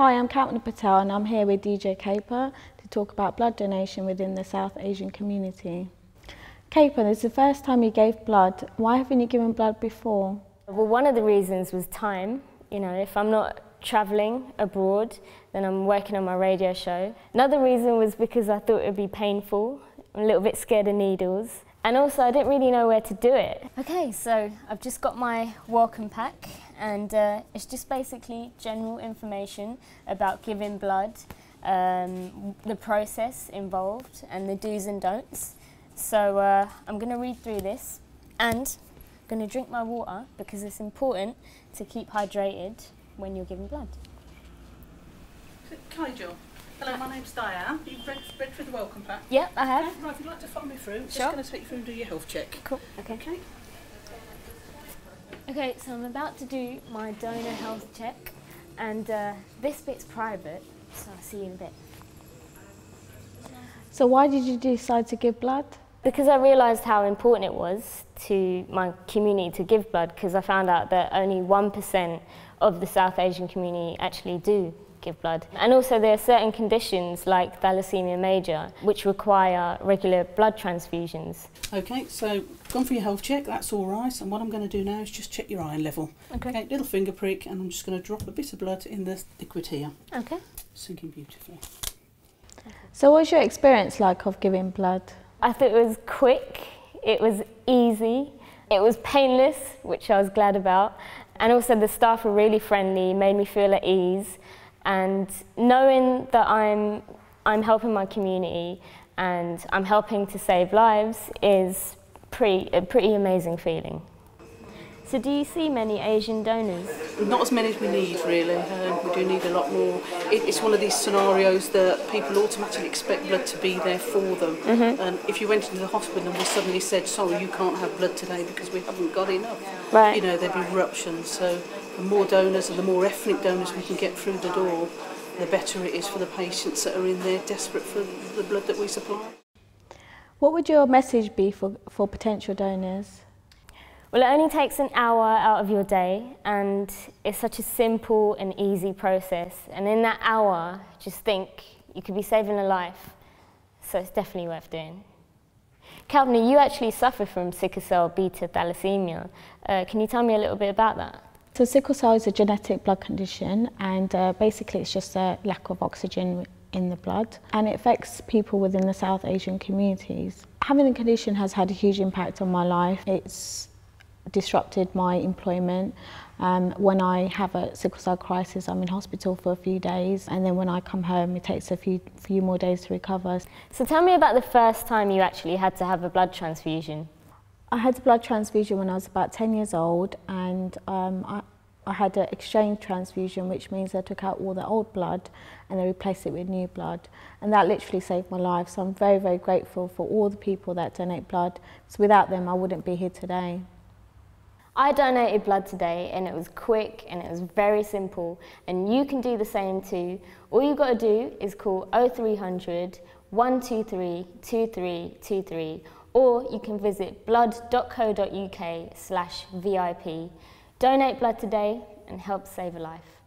Hi, I'm Kalpna Patel and I'm here with DJ Kayper to talk about blood donation within the South Asian community. Kayper, this is the first time you gave blood. Why haven't you given blood before? Well, one of the reasons was time. You know, if I'm not travelling abroad, then I'm working on my radio show. Another reason was because I thought it would be painful. I'm a little bit scared of needles. And also, I didn't really know where to do it. Okay, so I've just got my welcome pack, and uh, it's just basically general information about giving blood, um, the process involved, and the do's and don'ts. So uh, I'm going to read through this, and I'm going to drink my water because it's important to keep hydrated when you're giving blood. Hi, Jill. Hello, my name's Diane. You've read, read through the welcome pack? Yep, I have. Okay, right, if you'd like to follow me through, I'm just going to take you through and do your health check. Cool. Okay. Okay. Okay, so I'm about to do my donor health check, and uh, this bit's private, so I'll see you in a bit. So why did you decide to give blood? Because I realised how important it was to my community to give blood, because I found out that only 1% of the South Asian community actually do give blood. And also there are certain conditions like thalassemia major which require regular blood transfusions. Okay, so gone for your health check, that's all right. And what I'm going to do now is just check your iron level. Okay. little finger prick, and I'm just going to drop a bit of blood in the liquid here. Okay. Sinking beautifully. So what's your experience like of giving blood? I thought it was quick, it was easy, it was painless, which I was glad about. And also the staff were really friendly, made me feel at ease. And knowing that I'm, I'm helping my community and I'm helping to save lives is pretty, a pretty amazing feeling. So do you see many Asian donors? Not as many as we need, really. Um, we do need a lot more. It, it's one of these scenarios that people automatically expect blood to be there for them. And if you went into the hospital and we suddenly said, sorry, you can't have blood today because we haven't got enough, Right. you know, there'd be ruptions. So the more donors and the more ethnic donors we can get through the door, the better it is for the patients that are in there desperate for the blood that we supply. What would your message be for, for potential donors? Well, it only takes an hour out of your day, and it's such a simple and easy process. And in that hour, just think you could be saving a life. So it's definitely worth doing. Kalpna, you actually suffer from sickle cell beta thalassemia. Uh, can you tell me a little bit about that? So sickle cell is a genetic blood condition and uh, basically it's just a lack of oxygen in the blood and it affects people within the South Asian communities. Having the condition has had a huge impact on my life. It's disrupted my employment. Um, when I have a sickle cell crisis, I'm in hospital for a few days, and then when I come home, it takes a few few more days to recover. So tell me about the first time you actually had to have a blood transfusion. I had a blood transfusion when I was about 10 years old, and um, I, I had an exchange transfusion, which means they took out all the old blood and they replaced it with new blood. And that literally saved my life. So I'm very, very grateful for all the people that donate blood. So without them, I wouldn't be here today. I donated blood today and it was quick and it was very simple and you can do the same too. All you've got to do is call 0300 123 2323 or you can visit blood.co.uk slash VIP. Donate blood today and help save a life.